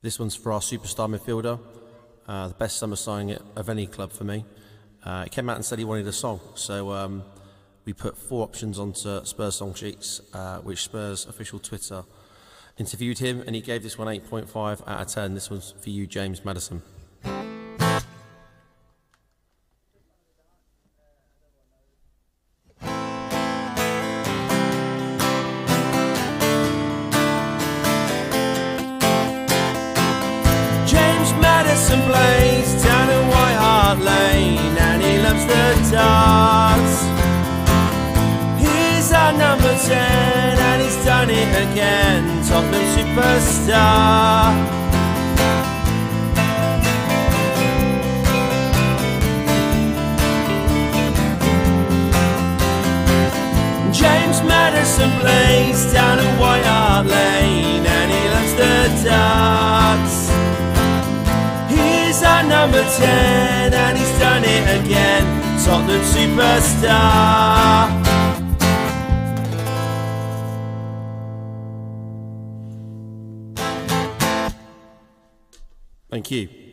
This one's for our superstar midfielder, uh, the best summer signing of any club for me. Uh, he came out and said he wanted a song, so um, we put four options onto Spurs song sheets, uh, which Spurs official Twitter interviewed him, and he gave this one 8.5 out of 10. This one's for you, James Maddison. Our number 10 and he's done it again, Tottenham superstar. James Maddison plays down at White Hart Lane and he loves the darts. He's our number 10 and he's done it again. Tottenham superstar. Thank you.